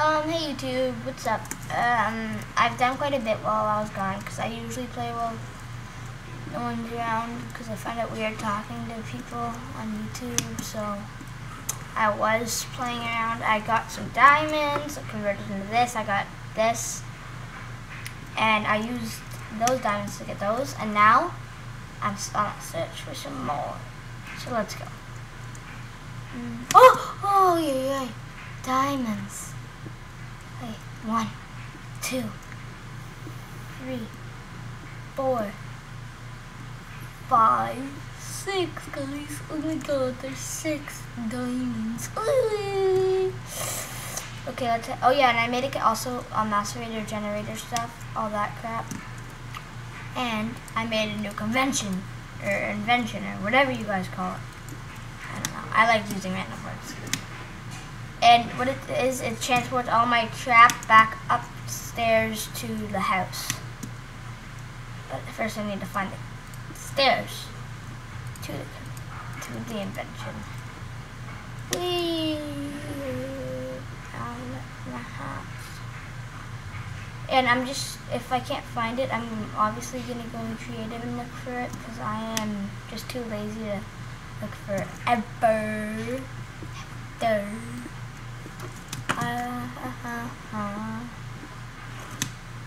Um, hey YouTube, what's up? Um, I've done quite a bit while I was gone because I usually play while no one's around because I find it weird talking to people on YouTube. So I was playing around. I got some diamonds, converted into this. I got this, and I used those diamonds to get those. And now I'm on a search for some more. So let's go. Mm. Oh, oh yeah, yeah, diamonds. One, two, three, four, five, six, guys. Oh my god, there's six diamonds. Okay, let's. Oh yeah, and I made it also a macerator generator stuff, all that crap. And I made a new convention or invention or whatever you guys call it. I don't know. I like using random. And what it is, it transports all my crap back upstairs to the house. But first I need to find the stairs to the, to the invention. Whee! Of the house. And I'm just, if I can't find it, I'm obviously going to go in creative and look for it because I am just too lazy to look for ever. Ever. Uh, uh, uh,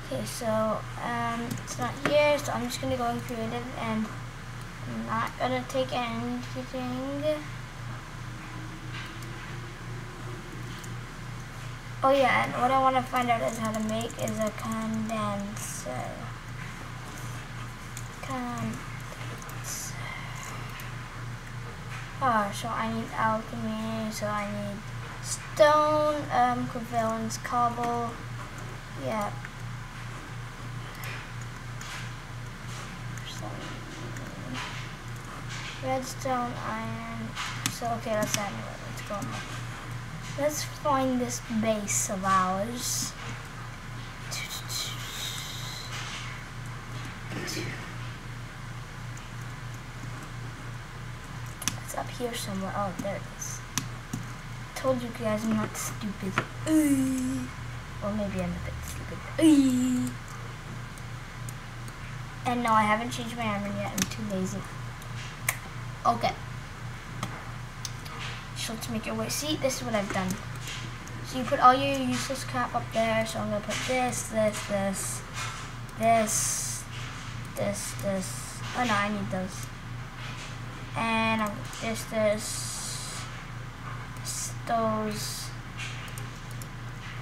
okay, so um, it's not here, so I'm just gonna go in creative and I'm not gonna take anything. Oh yeah, and what I want to find out is how to make is a condenser. Condenser. Oh, so I need alchemy, so I need stone, um, covalence, cobble, yeah. Redstone, iron, so okay, let's anyway, let's go. Let's find this base of ours. It's up here somewhere. Oh, there it is told you guys I'm not stupid. Or maybe I'm a bit stupid. And no, I haven't changed my armor yet. I'm too lazy. Okay. So let's make your way. See, this is what I've done. So you put all your useless crap up there. So I'm going to put this, this, this, this, this, this. Oh no, I need those. And I'm this, this, those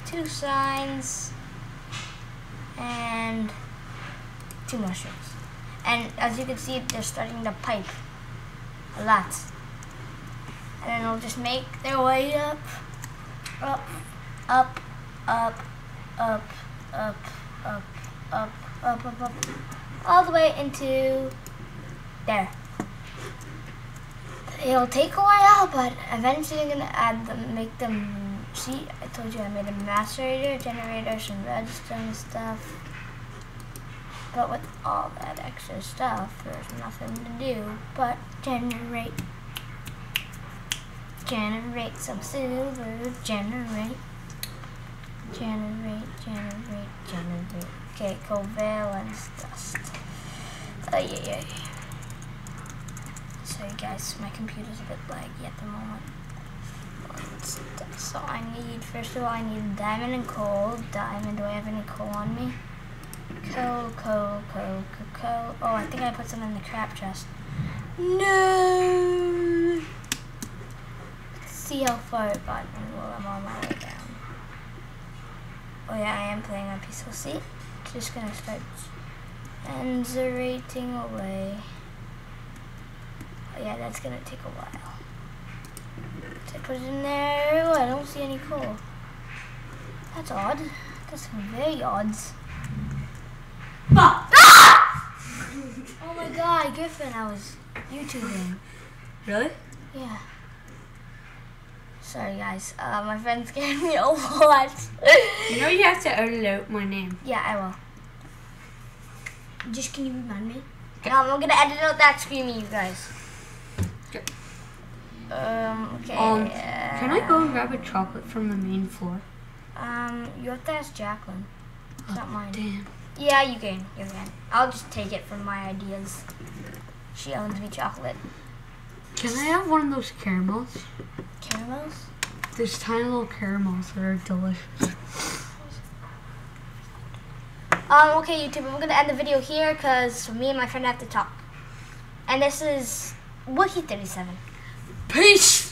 two signs and two mushrooms. And as you can see, they're starting to pipe a lot. And then they'll just make their way up, up, up, up, up, up, up, up, up, up, up, all the way into there it'll take a while, but eventually I'm gonna add them, make them. See, I told you I made a macerator, generator, some redstone stuff. But with all that extra stuff, there's nothing to do but generate. Generate some silver, generate. Generate, generate, generate. Okay, covalence dust. Oh, yeah, yeah, yeah. Sorry guys, my computer's a bit laggy at the moment. So I need, first of all, I need diamond and coal. Diamond, do I have any coal on me? Coal, coal, coal, coal, coal. Oh, I think I put some in the crap chest. No! Let's see how far it got me while I'm on my way down. Oh yeah, I am playing on peaceful seat. Just gonna start enzerating away. Yeah, that's gonna take a while. So I put it in there. Oh, I don't see any coal. That's odd. That's very odd. Ah! oh my god, Griffin, I was YouTubing. Really? Yeah. Sorry guys, uh, my friend scared me a lot. you know you have to edit out my name. Yeah, I will. Just can you remind me? Um, I'm gonna edit out that screaming, you guys. Um, okay. Um, can I go and grab a chocolate from the main floor? Um, you have to ask Jacqueline. It's not mine. Damn. Yeah, you can. You can. I'll just take it from my ideas. She owns me chocolate. Can I have one of those caramels? Caramels? There's tiny little caramels that are delicious. Um, okay, YouTube, we're gonna end the video here because me and my friend have to talk. And this is Wookie37. Peace!